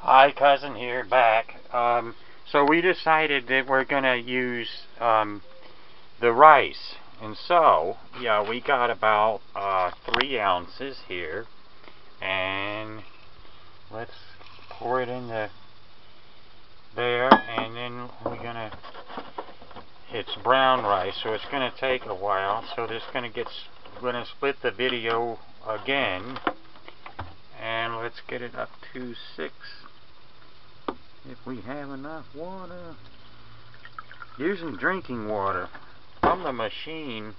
Hi, cousin here, back. Um, so we decided that we're gonna use um, the rice, and so yeah, we got about uh, three ounces here, and let's pour it in the there, and then we're gonna. It's brown rice, so it's gonna take a while. So this gonna get. We're gonna split the video again and let's get it up to six. If we have enough water. Using drinking water from the machine.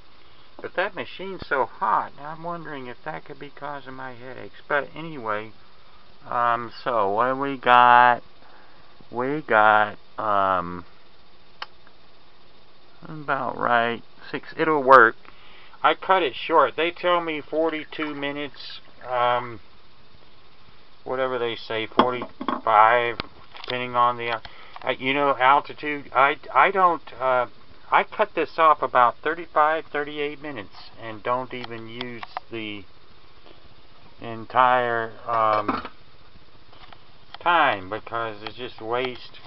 But that machine's so hot I'm wondering if that could be causing my headaches. But anyway um so what we got? We got um about right six. It'll work. I cut it short. They tell me 42 minutes um whatever they say, 45, depending on the, uh, you know, altitude. I, I don't, uh, I cut this off about 35, 38 minutes and don't even use the entire um, time because it's just waste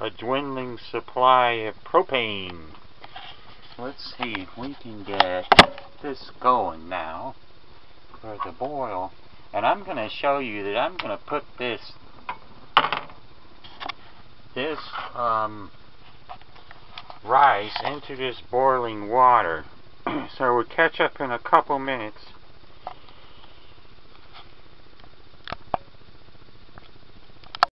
a dwindling supply of propane. Let's see if we can get this going now for the boil. And I'm going to show you that I'm going to put this this um, rice into this boiling water. so we'll catch up in a couple minutes.